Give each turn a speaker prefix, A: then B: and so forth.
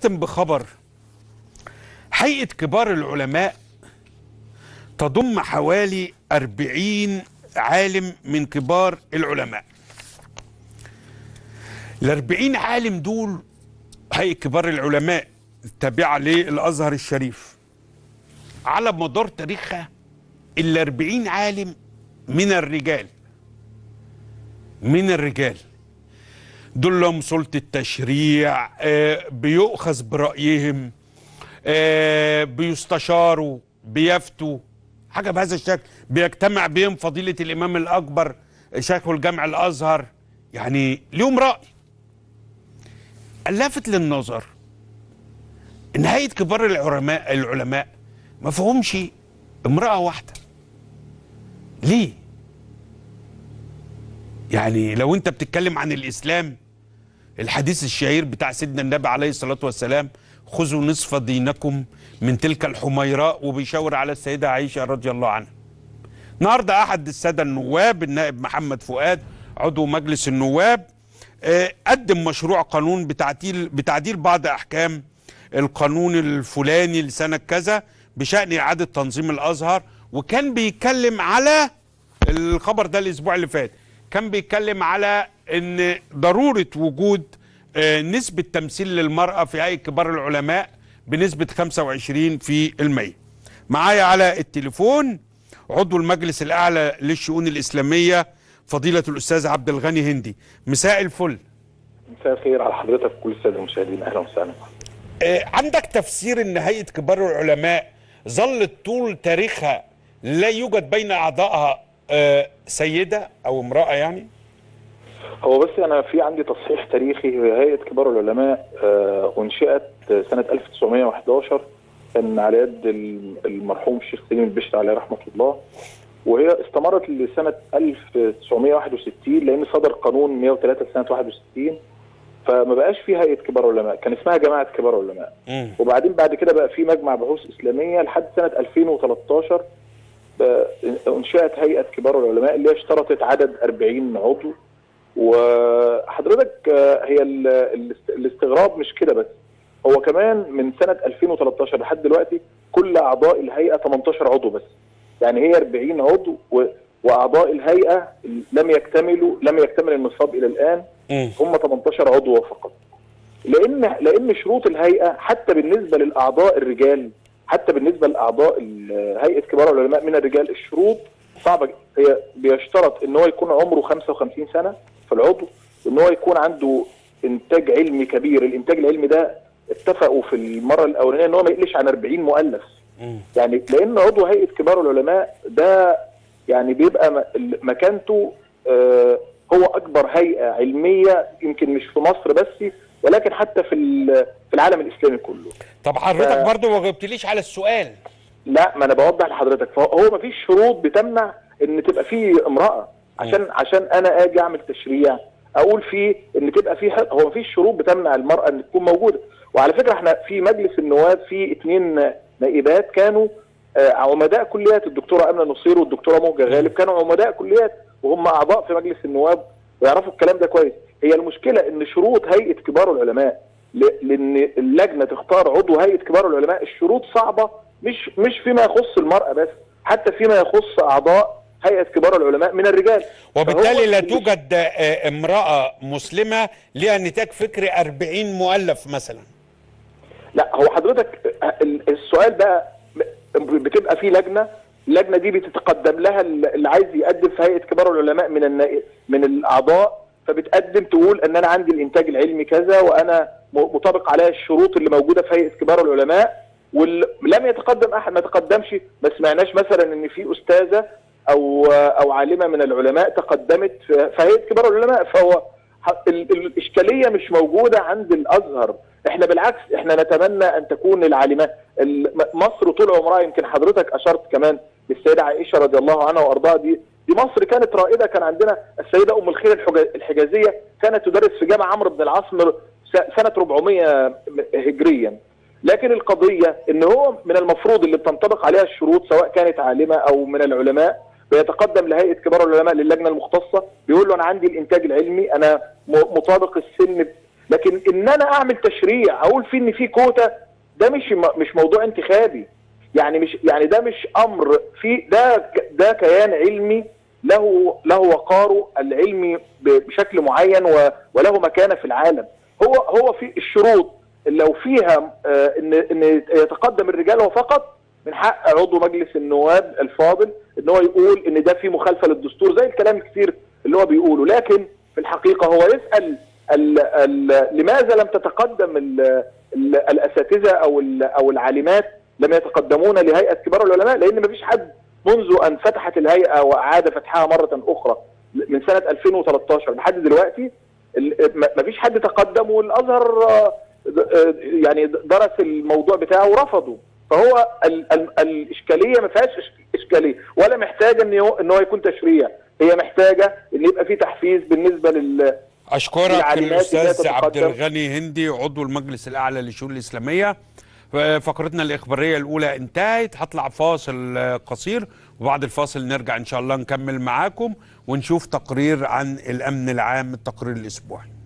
A: اختم بخبر. هيئة كبار العلماء تضم حوالي 40 عالم من كبار العلماء. ال 40 عالم دول هيئة كبار العلماء التابعة للأزهر الشريف. على مدار تاريخها ال 40 عالم من الرجال. من الرجال. دول لهم سلطة التشريع آه، بيؤخذ برأيهم آه، بيستشاروا بيفتوا. حاجة بهذا الشكل. بيجتمع بهم فضيلة الإمام الأكبر شيخ الجامع الأزهر. يعني ليهم رأي. اللافت للنظر هيئة كبار العلماء العلماء ما فيهمش امرأة واحدة. ليه؟ يعني لو انت بتتكلم عن الإسلام الحديث الشهير بتاع سيدنا النبي عليه الصلاة والسلام خذوا نصف دينكم من تلك الحميراء وبيشاور على السيدة عائشة رضي الله عنها. النهارده أحد السادة النواب النائب محمد فؤاد عضو مجلس النواب آه، قدم مشروع قانون بتعديل بتعديل بعض أحكام القانون الفلاني لسنة كذا بشأن إعادة تنظيم الأزهر وكان بيتكلم على الخبر ده الأسبوع اللي فات كان بيتكلم على إن ضرورة وجود آه، نسبة تمثيل للمرأة في هيئه كبار العلماء بنسبة 25 في المية. معايا على التليفون عضو المجلس الأعلى للشؤون الإسلامية فضيلة الأستاذ عبد الغني هندي. مساء الفل.
B: مساء الخير على حضرتك وكل السادة المشاهدين. أهلا وسهلا.
A: آه، عندك تفسير إن هيئة كبار العلماء ظلت طول تاريخها لا يوجد بين أعضائها سيدة أو امرأة يعني
B: هو بس أنا في عندي تصحيح تاريخي هي هيئة كبار العلماء آه، أنشئت سنة 1911 كان على يد الم- المرحوم الشيخ سليم البشر عليه رحمة الله وهي استمرت لسنة 1961 لأن صدر قانون 103 سنة 61 فما بقاش في هيئة كبار علماء كان اسمها جماعة كبار علماء. وبعدين بعد كده بقى في مجمع بحوث إسلامية لحد سنة 2013 بقى انشئت هيئة كبار العلماء اللي اشترطت عدد 40 عضو. وحضرتك آه، هي ال- الاست- الاستغراب مش كده بس. هو كمان من سنة 2013 لحد دلوقتي كل أعضاء الهيئة 18 عضو بس. يعني هي 40 عضو و- وأعضاء الهيئة لم يكتملوا لم يكتمل النصاب إلى
A: الآن.
B: هم 18 عضو فقط لأن لأن شروط الهيئة حتى بالنسبة للأعضاء الرجال حتى بالنسبة لأعضاء هيئة كبار العلماء من الرجال الشروط صعبة. هي بيشترط إن هو يكون عمره 55 سنة في العضو وإن هو يكون عنده إنتاج علمي كبير الإنتاج العلمي ده اتفقوا في المرة الأولانية إن هو ما يقلش عن 40 مؤلف. يعني لأن عضو هيئة كبار العلماء ده يعني بيبقى مكانته آه، هو أكبر هيئة علمية يمكن مش في مصر بس ولكن حتى في في العالم الإسلامي كله.
A: طب حضرتك
B: ف-
A: برضو ما جاوبتليش على السؤال.
B: لا ما أنا بوضح لحضرتك. فهو ما فيش شروط بتمنع إن تبقى فيه امرأة. عشان عشان أنا آجي أعمل تشريع أقول فيه إن تبقى فيه حق. هو ما فيش شروط بتمنع المرأة إن تكون موجودة. وعلى فكرة إحنا في مجلس النواب في اثنين نائبات كانوا آه، عمداء كليات الدكتورة آمنة نصير والدكتورة موجة غالب كانوا عمداء كليات وهم أعضاء في مجلس النواب ويعرفوا الكلام ده كويس. هي المشكلة إن شروط هيئة كبار العلماء لإن اللجنة تختار عضو هيئة كبار العلماء الشروط صعبة مش مش فيما يخص المرأة بس حتى فيما يخص أعضاء هيئة كبار العلماء من الرجال.
A: وبالتالي لا توجد آه، امرأة مسلمة لها نتاج فكري 40 مؤلف مثلا.
B: لا هو حضرتك ال- السؤال بقى بتبقى في لجنة اللجنة دي بتتقدم لها اللي عايز يقدم في هيئة كبار العلماء من من الأعضاء فبتقدم تقول إن أنا عندي الإنتاج العلمي كذا وأنا مطابق عليها الشروط اللي موجودة في هيئة كبار العلماء ولم يتقدم أحد ما تقدمش ما سمعناش مثلا إن في أستاذة أو أو عالمة من العلماء تقدمت في هيئة كبار العلماء فهو الإشكالية مش موجودة عند الأزهر. إحنا بالعكس إحنا نتمنى أن تكون العالمات مصر طول عمرها يمكن حضرتك أشرت كمان للسيدة عائشة رضي الله عنها وأرضاها دي دي مصر كانت رائدة كان عندنا السيدة أم الخير الحجا- الحجازية كانت تدرس في جامع عمرو بن العاص سنة 400 هجريا. لكن القضية إن هو من المفروض اللي بتنطبق عليها الشروط سواء كانت عالمة أو من العلماء بيتقدم لهيئة كبار العلماء للجنة المختصة بيقول له أنا عندي الإنتاج العلمي أنا مطابق السن لكن إن أنا أعمل تشريع أقول فيه إن في كوتا ده مش مش موضوع انتخابي. يعني مش يعني ده مش أمر في ده ده كيان علمي له له وقاره العلمي بشكل معين وله مكانة في العالم. هو هو في الشروط لو فيها آه، إن إن يتقدم الرجال هو فقط من حق عضو مجلس النواب الفاضل إن هو يقول إن ده في مخالفة للدستور زي الكلام الكتير اللي هو بيقوله. لكن في الحقيقة هو يسأل ال ال لماذا لم تتقدم ال ال الأساتذة أو أو العالمات لم يتقدمون لهيئة كبار العلماء لأن مفيش حد منذ أن فتحت الهيئة وأعاد فتحها مرة أخرى من سنة 2013 لحد دلوقتي ال- م- مفيش حد تقدم والازهر آه، يعني درس الموضوع بتاعه ورفضه. فهو ال ال الإشكالية ما فيهاش إشكالية ولا محتاجة إن هو إن هو يكون تشريع. هي محتاجة إن يبقى في تحفيز بالنسبة لل
A: أشكرك
B: الأستاذ.
A: عبد الغني هندي عضو المجلس الأعلى للشؤون الإسلامية. فقرتنا الإخبارية الأولى انتهت. هطلع فاصل قصير وبعد الفاصل نرجع إن شاء الله نكمل معاكم ونشوف تقرير عن الأمن العام التقرير الأسبوعي.